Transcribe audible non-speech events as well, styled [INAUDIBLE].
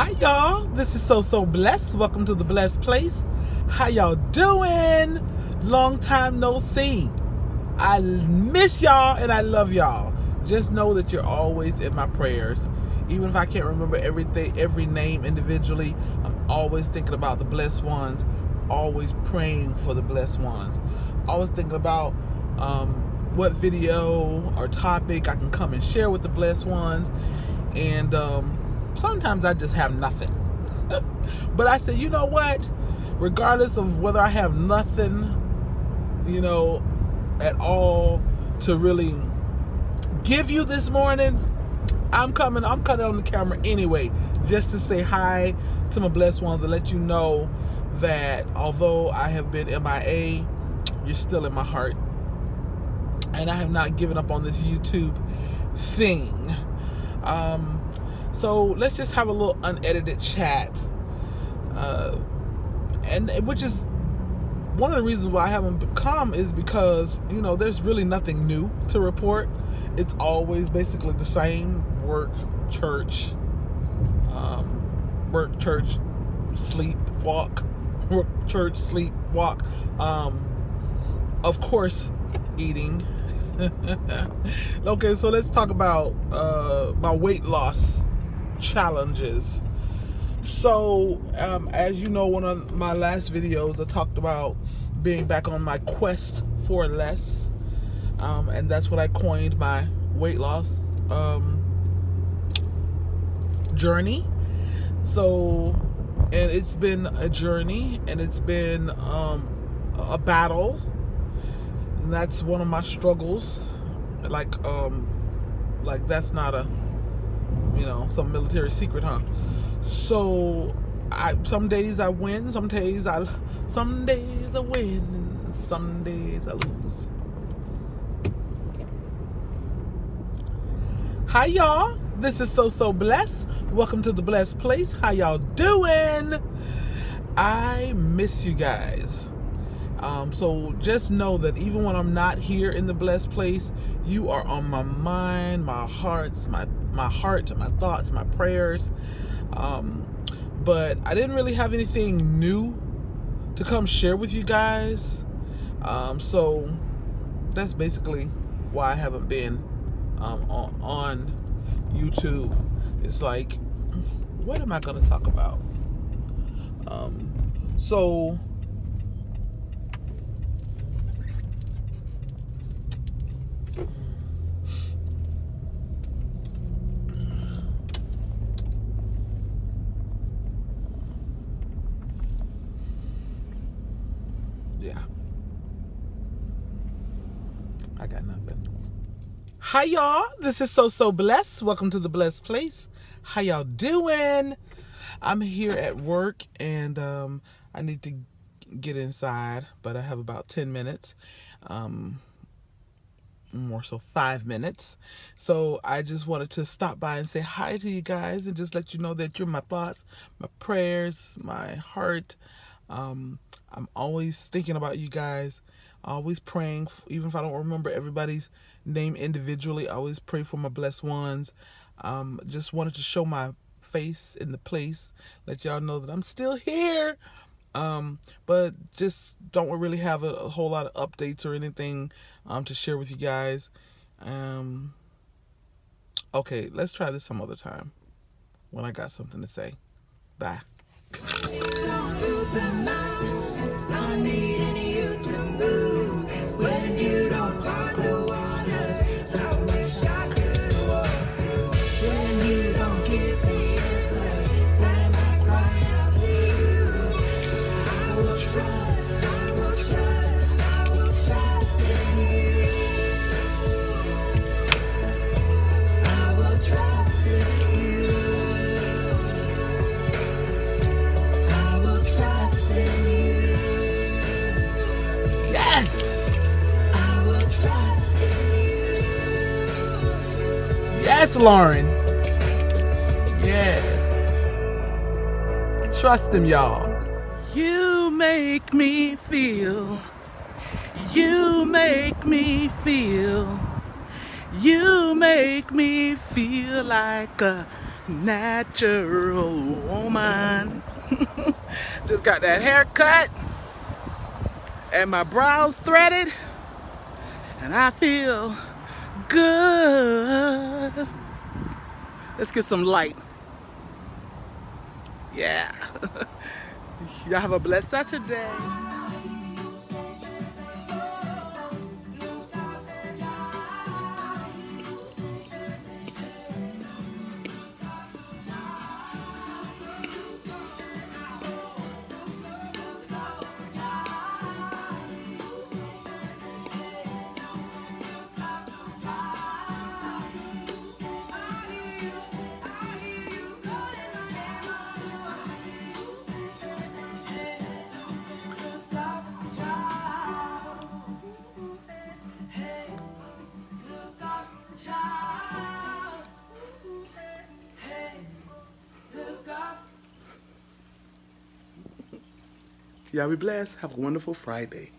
Hi y'all, this is So So Blessed. Welcome to the Blessed Place. How y'all doing? Long time no see. I miss y'all and I love y'all. Just know that you're always in my prayers. Even if I can't remember everything, every name individually, I'm always thinking about the blessed ones, always praying for the blessed ones. Always thinking about um, what video or topic I can come and share with the blessed ones. And um, sometimes I just have nothing. [LAUGHS] but I said, you know what? Regardless of whether I have nothing, you know, at all to really give you this morning, I'm coming, I'm cutting on the camera anyway, just to say hi to my blessed ones and let you know that although I have been MIA, you're still in my heart. And I have not given up on this YouTube thing. Um, so let's just have a little unedited chat. Uh, and which is one of the reasons why I haven't come is because, you know, there's really nothing new to report. It's always basically the same work, church, um, work, church, sleep, walk, [LAUGHS] work, church, sleep, walk. Um, of course, eating. [LAUGHS] okay, so let's talk about uh, my weight loss challenges. So, um, as you know, one of my last videos, I talked about being back on my quest for less. Um, and that's what I coined my weight loss um, journey. So, and it's been a journey and it's been um, a battle. And that's one of my struggles. Like, um, like that's not a you know, some military secret, huh? So, I some days I win, some days I, some days I win, some days I lose. Hi y'all, this is So So Blessed. Welcome to the Blessed Place. How y'all doing? I miss you guys. Um, so just know that even when I'm not here in the blessed place, you are on my mind, my hearts, my my heart, my thoughts, my prayers. Um, but I didn't really have anything new to come share with you guys. Um, so that's basically why I haven't been um, on, on YouTube. It's like, what am I going to talk about? Um, so yeah. I got nothing. Hi y'all, this is So So Blessed. Welcome to the Blessed Place. How y'all doing? I'm here at work and um, I need to get inside, but I have about 10 minutes. Um, more so five minutes. So I just wanted to stop by and say hi to you guys and just let you know that you're my thoughts, my prayers, my heart. Um, I'm always thinking about you guys, always praying, even if I don't remember everybody's name individually, I always pray for my blessed ones. Um, just wanted to show my face in the place, let y'all know that I'm still here. Um, but just don't really have a, a, whole lot of updates or anything um, to share with you guys. Um, okay, let's try this some other time when I got something to say. Bye. [LAUGHS] the man. Yes, Lauren. Yes. Trust him, y'all. You make me feel. You make me feel. You make me feel like a natural woman. [LAUGHS] Just got that haircut and my brows threaded and I feel good. Let's get some light. Yeah. [LAUGHS] Y'all have a blessed Saturday. Y'all be blessed. Have a wonderful Friday.